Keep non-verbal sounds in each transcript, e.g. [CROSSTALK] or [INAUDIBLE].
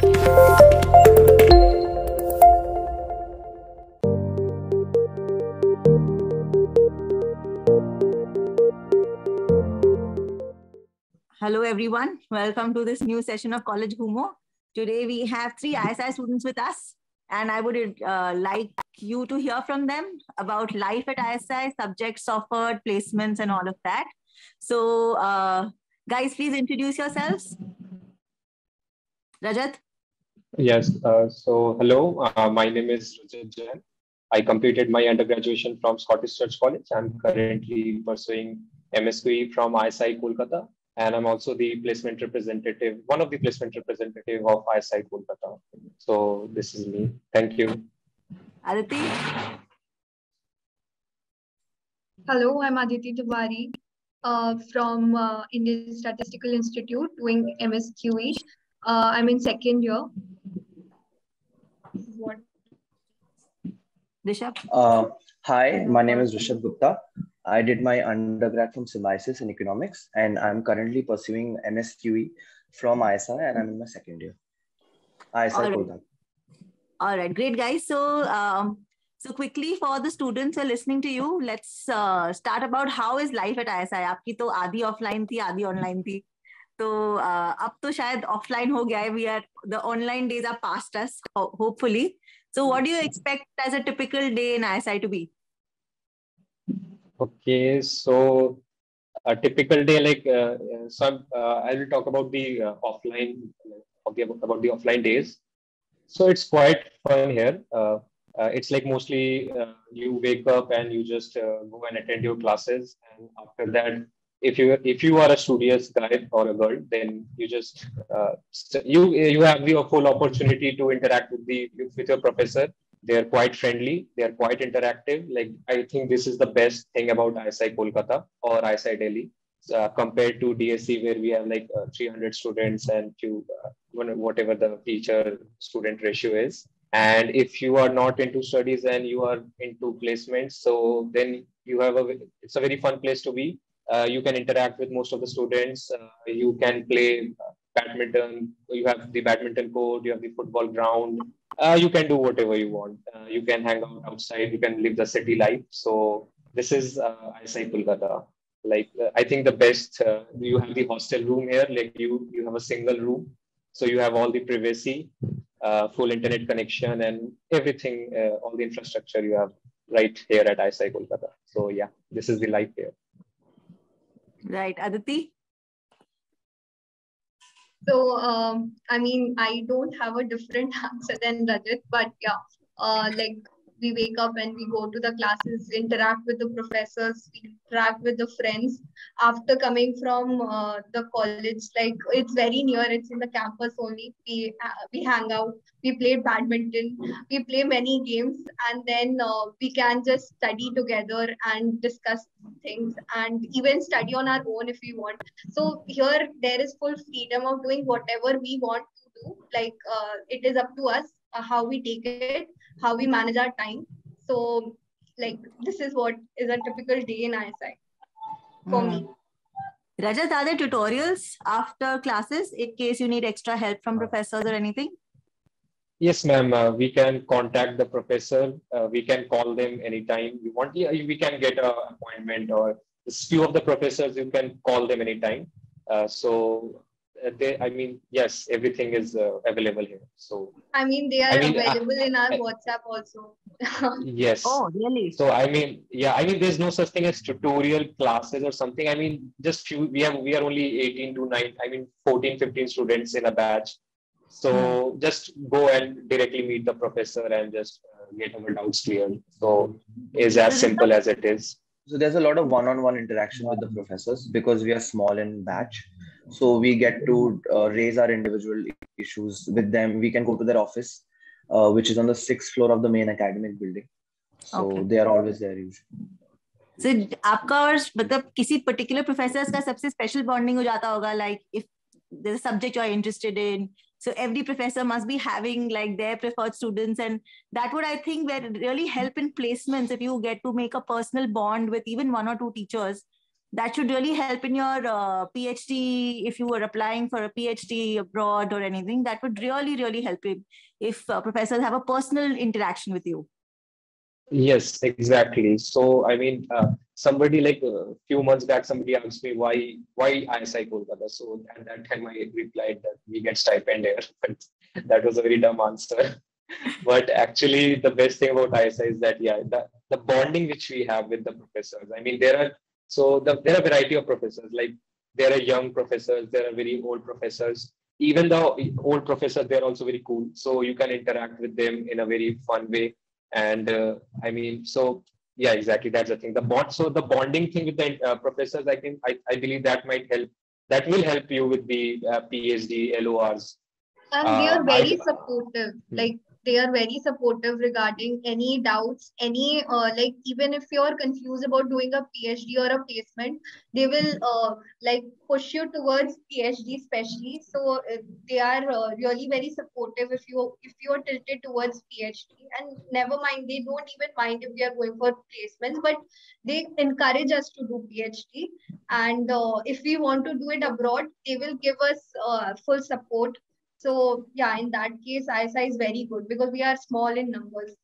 Hello, everyone. Welcome to this new session of College Humo. Today we have three ISI students with us, and I would uh, like you to hear from them about life at ISI, subjects offered, placements, and all of that. So, uh, guys, please introduce yourselves. Rajat? Yes. Uh, so, hello. Uh, my name is Rajat Jain. I completed my undergraduation from Scottish Church College. I'm currently pursuing MSQE from ISI Kolkata and I'm also the placement representative, one of the placement representative of ISI Kolkata. So this is me. Thank you. Aditi? Hello, I'm Aditi Tiwari uh, from uh, Indian Statistical Institute doing MSQE. Uh, I'm in second year. What? Rishabh? Uh, hi, my name is Rishabh Gupta. I did my undergrad from Symbiosis in economics, and I'm currently pursuing MSQE from ISI, and I'm in my second year. ISI All right. Kolkata. All right, great, guys. So, um, so quickly for the students who are listening to you, let's uh, start about how is life at ISI. आपकी तो आधी offline थी, आधी online थी. तो uh, अब तो शायद offline हो गया है. We are the online days are past us, ho- hopefully. So, what do you expect as a typical day in ISI to be? Okay. So a typical day, like uh, uh, so, I'm, uh, I will talk about the uh, offline of the about the offline days. So it's quite fun here. Uh, uh, it's like mostly uh, you wake up and you just uh, go and attend your classes, and after that, if you if you are a studious guy or a girl, then you just uh, you you have the full opportunity to interact with the with your professor. They are quite friendly. They are quite interactive. Like I think this is the best thing about ISI Kolkata or ISI Delhi uh, compared to DSE where we have like uh, 300 students and few uh, whatever the teacher student ratio is. And if you are not into studies and you are into placements, so then you have a it's a very fun place to be. Uh, you can interact with most of the students. Uh, you can play badminton. You have the badminton court. You have the football ground. Uh, you can do whatever you want. Uh, you can hang out outside. You can live the city life. So this is uh, Kolkata. Like uh, I think the best. Uh, you have the hostel room here. Like you you have a single room, so you have all the privacy, full internet connection, and everything. All the infrastructure you have right here at ISI Kolkata. So yeah, this is the life here. Right, Aditi? So, um, I mean, I don't have a different [LAUGHS] answer than Rajat, but yeah, uh, like we wake up and we go to the classes, interact with the professors, interact with the friends. After coming from uh, the college, like it's very near, it's in the campus only. We uh, we hang out, we play badminton, we play many games, and then uh, we can just study together and discuss things, and even study on our own if we want. So here there is full freedom of doing whatever we want to do. Like uh, it is up to us uh, how we take it, how we manage our time. So like this is what is a typical day in ISI for me. Rajat, are there tutorials after classes in case you need extra help from professors or anything? Yes, ma'am. Uh, we can contact the professor. Uh, we can call them anytime you want. Yeah, we can get an appointment or there's few of the professors. You can call them anytime. Uh, so they, I mean, yes, everything is uh, available here. So I mean they are I mean, I- available in our I- WhatsApp also. [LAUGHS] yes. Oh, really? So I mean, yeah, I mean, there's no such thing as tutorial classes or something. I mean, just few. We have we are only 18 to 9. I mean, 14, 15 students in a batch. So just go and directly meet the professor and just uh, get our doubts cleared. So is as simple as it is. So there's a lot of one-on-one interaction with the professors because we are small in batch So we get to uh, raise our individual issues with them. We can go to their office, uh, which is on the sixth floor of the main academic building. So Okay. they are always there usually. So आपका और मतलब किसी particular professors का सबसे special bonding हो जाता होगा like if there's a subject you're interested in so every professor must be having like their preferred students and that would I think will really help in placements if you get to make a personal bond with even one or two teachers that should really help in your uh, phd if you were applying for a phd abroad or anything that would really really help you if uh, professors have a personal interaction with you. Yes exactly. So i mean uh, somebody like a few months back somebody asked me why why isi kolkata. So at that time i replied that we get stipend here [LAUGHS] but that was a very dumb answer. [LAUGHS] But actually the best thing about isi is that yeah the, the bonding which we have with the professors i mean there are so the, there are a variety of professors like there are young professors there are very old professors. Even the old professors they're also very cool. So you can interact with them in a very fun way. And uh, i mean so yeah exactly that's the thing. The bond so the bonding thing with the uh, professors i think I, I believe that might help that will help you with the uh, phd lors and they are uh, very I, supportive. Hmm. like they are very supportive regarding any doubts any uh, like even if you're confused about doing a phd or a placement they will uh, like push you towards phd especially so uh, they are uh, really very supportive if you if you're tilted towards phd and never mind they don't even mind if we are going for placements but they encourage us to do phd and uh, if we want to do it abroad they will give us full support so yeah, in that case, ISI is very good because we are small in numbers.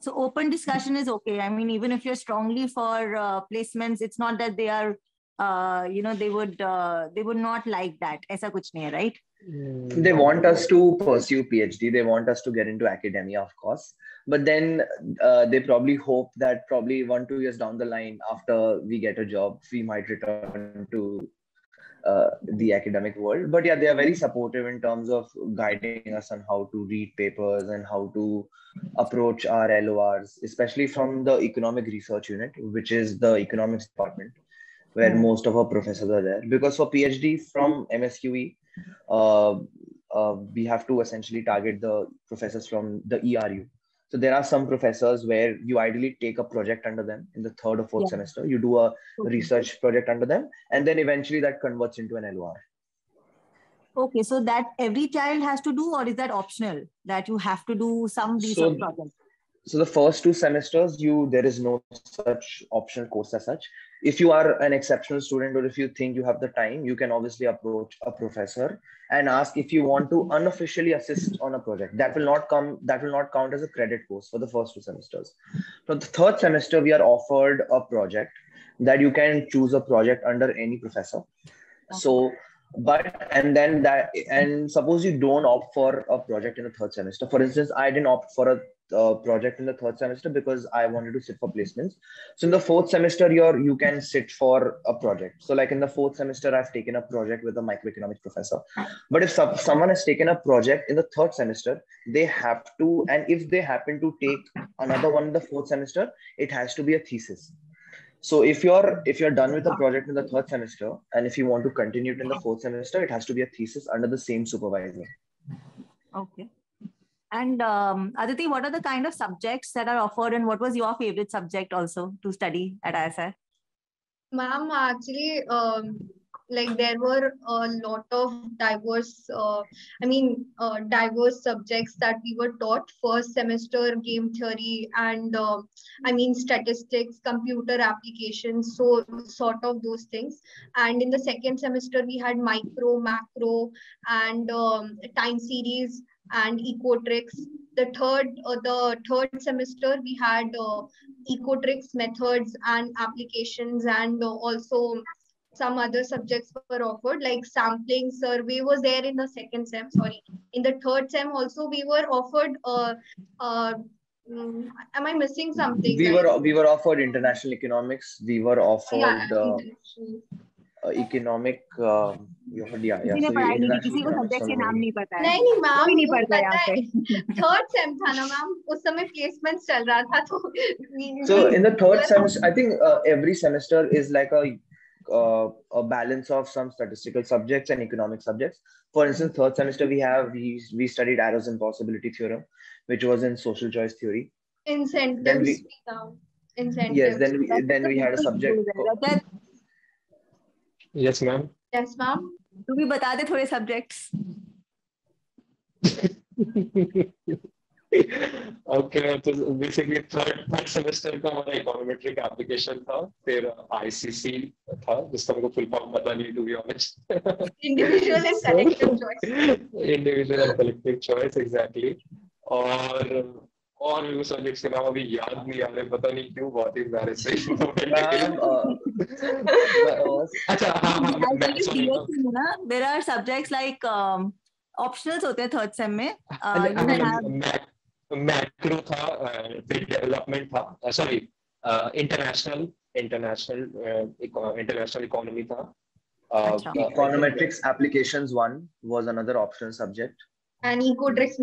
So open discussion is okay. I mean, even if you're strongly for uh, placements, it's not that they are, uh, you know, they would uh, they would not like that. Aisa kuch nahi, right? Hmm. They want us to pursue PhD. They want us to get into academia, of course. But then uh, they probably hope that probably one two years down the line, after we get a job, we might return to uh, the academic world. But yeah, they are very supportive in terms of guiding us on how to read papers and how to approach our LORs, especially from the economic research unit, which is the economics department, where mm. most of our professors are there. Because for PhD from MSQE, uh, uh, we have to essentially target the professors from the ERU, so there are some professors where you ideally take a project under them in the third or fourth yeah. semester. You do a okay. research project under them, and then eventually that converts into an LOR. Okay, so that every child has to do, or is that optional? That you have to do some research so, project. So the first two semesters, you there is no such optional course as such if you are an exceptional student or if you think you have the time you can obviously approach a professor and ask if you want to unofficially assist on a project. That will not come that will not count as a credit course for the first two semesters. For the third semester we are offered a project that you can choose a project under any professor. So but and then that and suppose you don't opt for a project in the third semester. For instance i didn't opt for a uh, project in the third semester because I wanted to sit for placements. So in the fourth semester, you're you can sit for a project. So like in the fourth semester, I've taken a project with a microeconomics professor. But if some, someone has taken a project in the third semester, they have to, and if they happen to take another one in the fourth semester, it has to be a thesis. So if you're if you're done with a project in the third semester, and if you want to continue it in the fourth semester, it has to be a thesis under the same supervisor. Okay. And um, Aditi, what are the kind of subjects that are offered, and what was your favorite subject also to study at ISI? Ma'am, actually, um, like there were a lot of diverse, uh, I mean, uh, diverse subjects that we were taught. First semester, game theory, and uh, I mean, statistics, computer applications, so sort of those things. And in the second semester, we had micro, macro, and um, time series and ecotrix. The third uh, the third semester we had uh, ecotrix methods and applications and uh, also some other subjects were offered like sampling survey was there in the second sem sorry. In the third sem also we were offered uh, uh, um, am i missing something? We were we were offered international economics. We were offered yeah, uh, economic या या किसी को subject के नाम नहीं पता है नहीं नहीं मैम नहीं पता यहाँ पे थर्ड सेम था ना मैम उस समय प्लेसमेंट चल रहा था तो so in the third semester i think uh, every semester is like a uh, a balance of some statistical subjects and economic subjects for instance third semester we have we, we studied arrows and possibility theorem which was in social choice theory incentives Then we, incentives yes then we, then we had a subject yes ma'am yes ma'am तू भी बता दे थोड़े subjects okay तो basically third third semester का हमारा econometric application था फिर आईसीसी था जिसका मेरे को फुल फॉर्म पता नहीं to be honest Individual and collective choice. Individual and collective choice exactly और और भी उस सब्जेक्ट्स के नाम अभी याद नहीं आ रहे पता नहीं क्यों बहुत ही uh, अच्छा हाँ हाँ ना there are subjects like optionals होते हैं थर्ड सेम में uh, you can have- macro था फिर डेवलपमेंट था sorry international international international economy था uh, अच्छा। uh, econometrics applications one was another optional subject. And ecotrix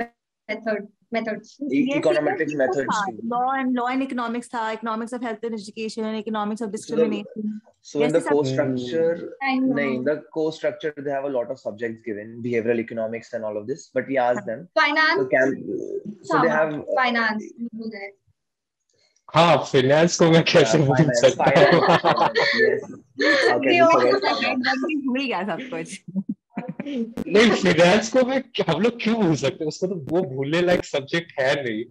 method methods. E- Yes, econometrics yes, methods था. too. law and law and economics था economics of health and education economics of discrimination So in Yes, the yes, course Mm. structure, And no, in uh, the course structure they have a lot of subjects given, behavioral economics and all of this. But we asked them, so, finance. can, so they have uh, finance. we do that. हाँ finance को मैं कैसे yeah, भूल finance, सकता finance, हूँ finance, yes. How can We we all forget forget. finance? भूल गया सब कुछ नहीं फाइनेंस को मैं हम लोग क्यों भूल सकते हैं उसको तो वो भूलने लायक सब्जेक्ट है नहीं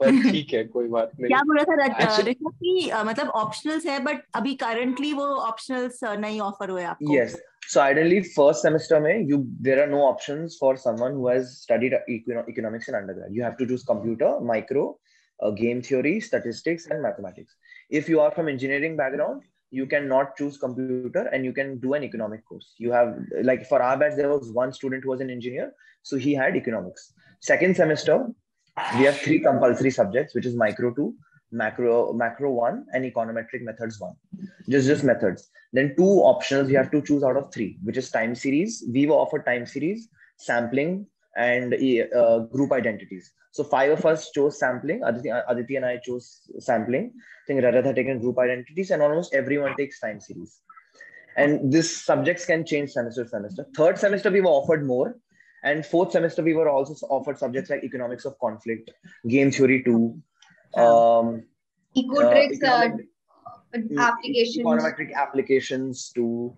पर ठीक है कोई बात नहीं क्या बोला था ऋषभ की मतलब ऑप्शनल्स है बट अभी करंटली वो ऑप्शनल्स नहीं ऑफ़र हुए आपको Yes. So ideally, first semester mein, you there are no options for someone who has studied economics in undergrad. You have to choose computer, micro, uh, game theory, statistics, and mathematics. If you are from engineering background, you cannot choose computer and you can do an economic course. You have like for our batch, there was one student who was an engineer, so he had economics. Second semester, we have three compulsory subjects, which is micro two, macro macro one, and econometric methods one. Just just methods. Then two optionals you have to choose out of three, which is time series. We were offered time series, sampling, and uh, group identities. So five of us chose sampling. Aditi, Aditi and I chose sampling. I think Rajat had taken group identities, and almost everyone takes time series. And this subjects can change semester to semester. Third semester we were offered more, and fourth semester we were also offered subjects like economics of conflict, game theory two, um, Ecotrix uh, economic- applications. econometric applications to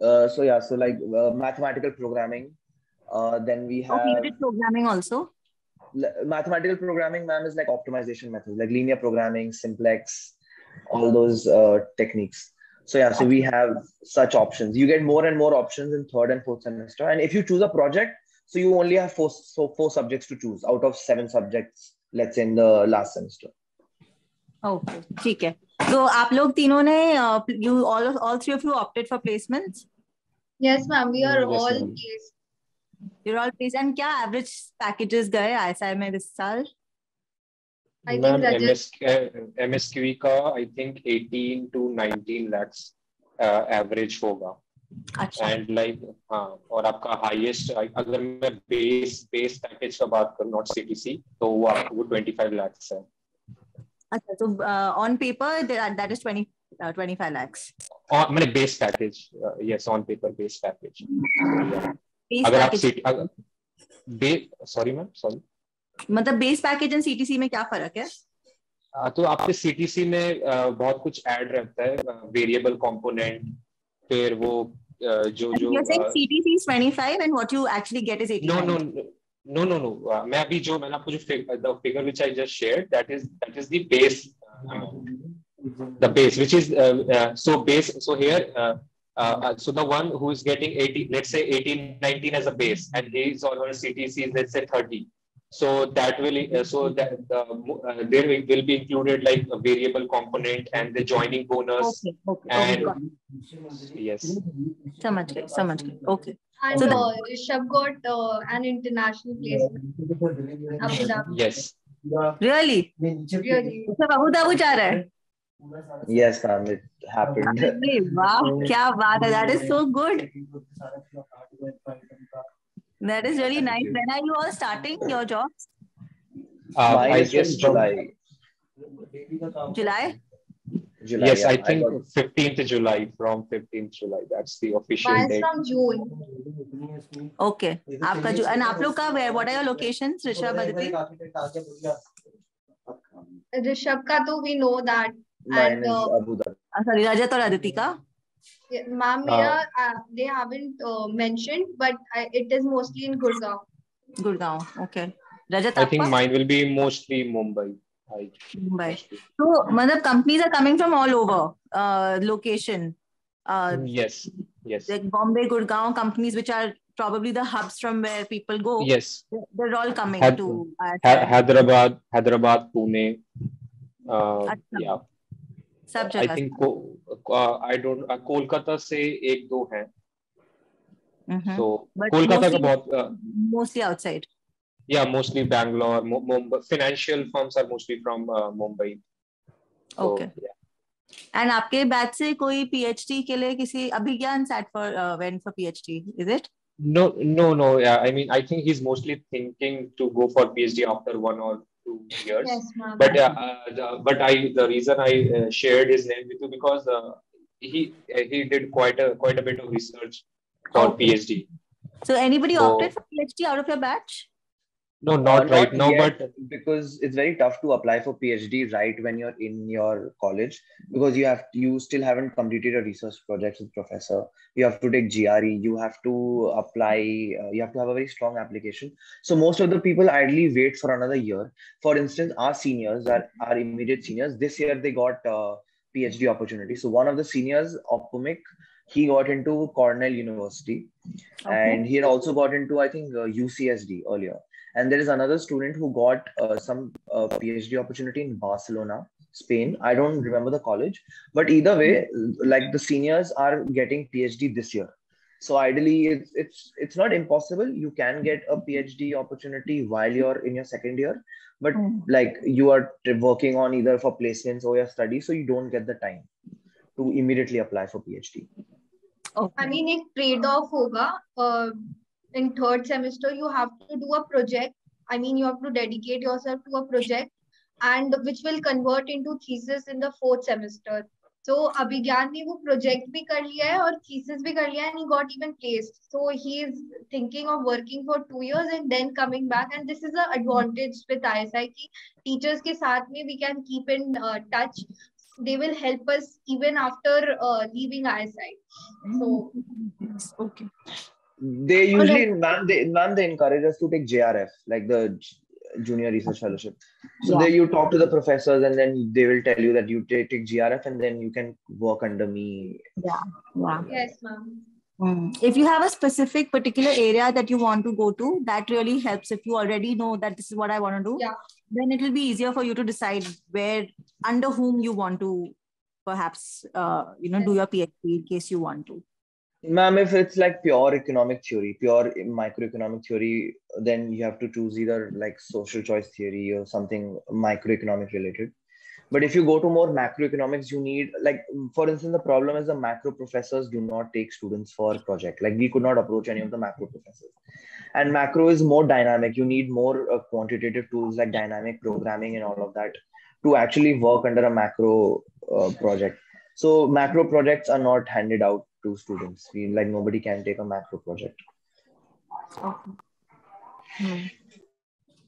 uh, so yeah so like uh, mathematical programming uh, then we have okay you did programming also le- mathematical programming ma'am is like optimization methods like linear programming simplex all those uh, techniques so yeah so we have such options you get more and more options in third and fourth semester and if you choose a project so you only have four so four subjects to choose out of seven subjects let's say in the last semester okay ठीक है तो आप लोग तीनों ने you all all three of you opted for placements Yes, ma'am. We are Yes, all ma'am. placed. You all place and क्या average packages गए ISI में दिस साल? I think मैम एमएसक्यू का I think 18 to 19 lakhs average होगा। अच्छा। And like हाँ और आपका हाईएस्ट अगर मैं बेस बेस पैकेज का बात करूँ नॉट सीटीसी तो वो आपको वो 25 लाख्स है। अच्छा तो on paper that is 20 uh, 25 lakhs और मैंने base package yes on paper base package Base अगर आप सीट सॉरी मैम सॉरी मतलब बेस पैकेज एंड सीटीसी में क्या फ़र्क है? तो आपके सीटीसी में बहुत कुछ ऐड रहता है वेरिएबल कंपोनेंट फिर वो जो जो is 25 and what you actually get is 85 no no no no no मैं अभी जो मैंने आपको जो the figure which I just shared that is that is the base the base which is uh, uh, so base so here uh, uh, uh, so the one who is getting 80 let's say 18 19 as a base and his or her ctc is let's say 30 so that will uh, so that uh, mo- uh, there will will be included like a variable component and the joining bonus okay okay, okay and got it. yes समझ गए समझ गए okay And So uh, Rishabh got uh, an international placement. Abu Dhabi. yes really Really. सब Abu Dhabi जा रहा है Yes, ma'am, it happened. wow, kya baat hai. That is so good. That is really nice. When are you all starting your jobs? Uh, I guess July. July? July yes, yeah, I think 15th July, from 15th July. That's the official date. from June. Okay. Aapka and aap log where? What are your locations, Rishabh Aditi? Rishabh ka to we know that and, is Abu Dhabi. Uh, sorry, Rajat or Aditika? Yeah, Ma'am, ah. uh, they haven't uh, mentioned, but I, it is mostly in Gurgaon. Gurgaon, okay. Rajat, I think mine will be mostly Mumbai. Mumbai. So, mother companies are coming from all over uh, location. Uh, yes, yes. Like Bombay, Gurgaon companies, which are probably the hubs from where people go. Yes, they're all coming Had, to uh, ha Hyderabad, Hyderabad, Pune. Uh, yeah, सब जगह I think I don't Kolkata से एक दो है। So mm-hmm. Kolkata का बहुत mostly outside या mostly Bangalore Mumbai financial firms are mostly from Mumbai okay and आपके बैच से कोई पीएचडी के लिए किसी Abhigyan sat for went for PhD is it no no no yeah i mean i think he's mostly thinking to go for phd after one or two years. Yes, ma'am. But yeah, uh, the, but I the reason I uh, shared his name with you because uh, he uh, he did quite a quite a bit of research for. PhD. So anybody So- opted for PhD out of your batch? No, not Uh, right now, but because it's very tough to apply for PhD right when you're in your college because you have you still haven't completed a research project with professor. You have to take GRE. You have to apply. Uh, you have to have a very strong application. So most of the people idly wait for another year. For instance, our seniors, our, our immediate seniors, this year they got uh, PhD opportunity. So one of the seniors, Opumik, he got into Cornell University, and he had also got into I think uh, UCSD earlier and there is another student who got uh, some uh, phd opportunity in barcelona spain i don't remember the college but either way like the seniors are getting phd this year so ideally it's it's it's not impossible you can get a phd opportunity while you're in your second year but Mm. like you are t- working on either for placements or your studies so you don't get the time to immediately apply for phd Okay. I mean, एक trade off होगा. Uh, in third semester, you have to do a project. I mean, you have to dedicate yourself to a project, and which will convert into thesis in the fourth semester. So Abhigyan ने वो project भी कर लिया है और thesis भी कर लिया है and he got even placed. So he is thinking of working for two years and then coming back. And this is the advantage with ISI कि teachers के साथ में we can keep in uh, touch. They will help us even after uh, leaving ISI. So okay. they usually ma'am they ma'am they encourage us to take jrf like the junior research fellowship so Yeah. they you talk to the professors and then they will tell you that you take, take jrf and then you can work under me Yeah. yeah. yes, ma'am. Mm. If you have a specific particular area that you want to go to, that really helps. If you already know that this is what I want to do, Yeah. then it will be easier for you to decide where, under whom you want to perhaps, uh, you know, do your PhD in case you want to. Ma'am if it's like pure economic theory pure microeconomic theory then you have to choose either like social choice theory or something microeconomic related. But if you go to more macroeconomics you need like for instance the problem is the macro professors do not take students for project. Like we could not approach any of the macro professors. And macro is more dynamic. You need more uh, quantitative tools like dynamic programming and all of that to actually work under a macro uh, project. So macro projects are not handed out Two students. We like nobody can take a macro project. Okay. Hmm.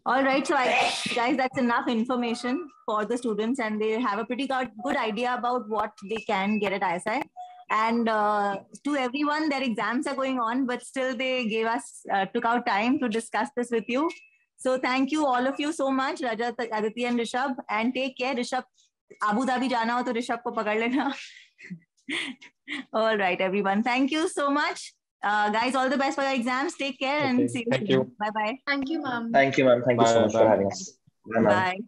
All right, so I, guys, that's enough information for the students, and they have a pretty good idea about what they can get at ISI. And uh, to everyone, their exams are going on, but still they gave us uh, took out time to discuss this with you. So thank you all of you so much, Rajat, Aditi, and Rishabh. And take care, Rishabh. Abu Dhabi jana ho to Rishabh ko lena. [LAUGHS] all right, everyone. Thank you so much. Uh, guys, all the best for your exams. Take care and see you thank soon. you. Bye bye. Thank you, ma'am. thank you ma'am thank you so much bye. for having us Bye. Bye.